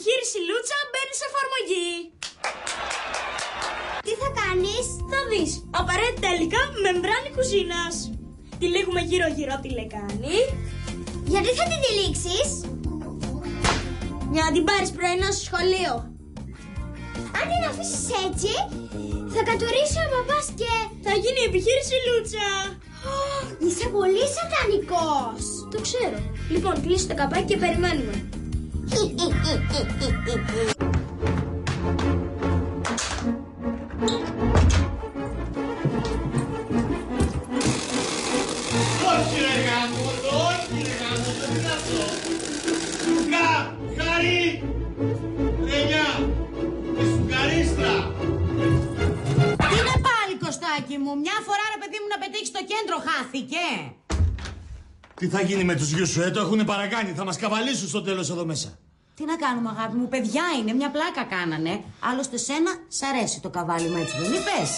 επιχείρηση Λούτσα μπαίνει σε εφαρμογή. Τι θα κάνεις; Θα δεις, απαραίτητα υλικά μεμβράνη κουζίνας. Τυλίγουμε γύρω γύρω τη λεκάνη. Γιατί θα την τυλίξεις; Για να την πάρεις πρωινό στο σχολείο. Αν την αφήσεις έτσι, θα κατουρίσει ο παπάς και... Θα γίνει η επιχείρηση Λούτσα. Είσαι πολύ σατανικός. Το ξέρω. Λοιπόν, κλείσει το καπάκι και περιμένουμε. Κωστάκι μου; Μια φορά ρε παιδί μου να πετύχεις το κέντρο χάθηκε. Τι θα γίνει με τους γιους σου, ε, το έχουνε παρακάνει, θα μας καβαλήσουν στο τέλος εδώ μέσα. Τι να κάνουμε, αγάπη μου, παιδιά είναι, μια πλάκα κάνανε. Άλλωστε, σένα σ' αρέσει το καβάλι μου, έτσι δεν είπες.